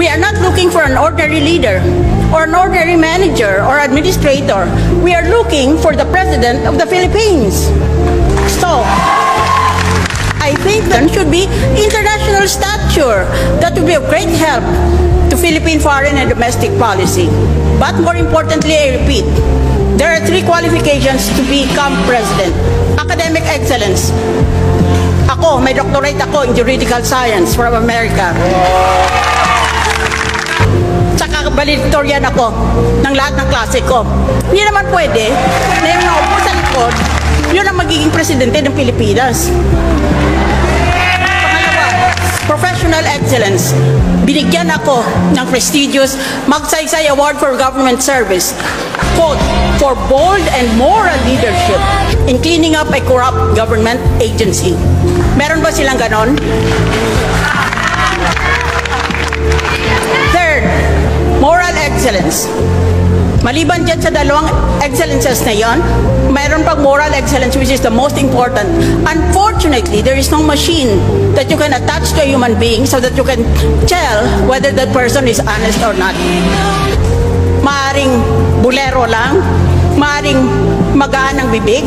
We are not looking for an ordinary leader or an ordinary manager or administrator. We are looking for the President of the Philippines. So, I think that should be international stature. That would be of great help to Philippine foreign and domestic policy. But more importantly, I repeat, there are three qualifications to become president. Academic excellence. Ako, may doctorate ako in juridical science from America. Valedictorian ako ng lahat ng klase ko. Hindi naman pwede na yung naupo sa likod, yun ang magiging presidente ng Pilipinas. Pangalawa, professional excellence. Binigyan ako ng prestigious Magsaysay Award for Government Service. Quote, for bold and moral leadership in cleaning up a corrupt government agency. Meron ba silang ganon? Excellence. Maliban dyan sa dalawang excellences na yon, mayroon pang moral excellence which is the most important. Unfortunately, there is no machine that you can attach to a human being so that you can tell whether that person is honest or not. Maaring bulero lang, maaring magaan ang bibig,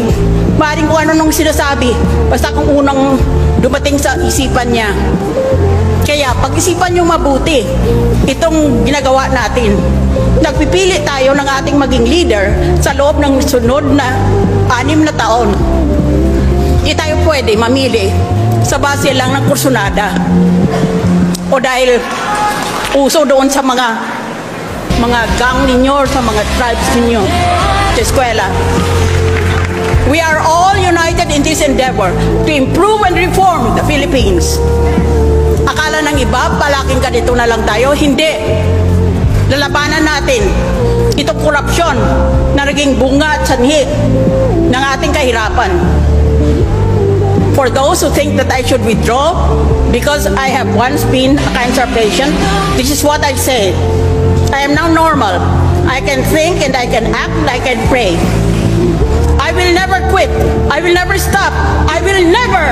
maaring kung ano nung sinasabi, basta kung unang dumating sa isipan niya. Kaya pag-isipan nyo mabuti itong ginagawa natin. Nagpipili tayo ng ating maging leader sa loob ng sunod na anim na taon. Hindi tayo pwede mamili sa base lang ng kursunada. O dahil uso doon sa mga mga gang ninyo sa mga tribes ninyo sa eskwela. We are all united in this endeavor to improve and reform the Philippines. Iba, palaking ganito na lang tayo. Hindi. Lalabanan natin itong korupsyon na naging bunga at sanhi ng ating kahirapan. For those who think that I should withdraw because I have once been a cancer patient, this is what I say. I am now normal. I can think and I can act and I can pray. I will never quit. I will never stop. I will never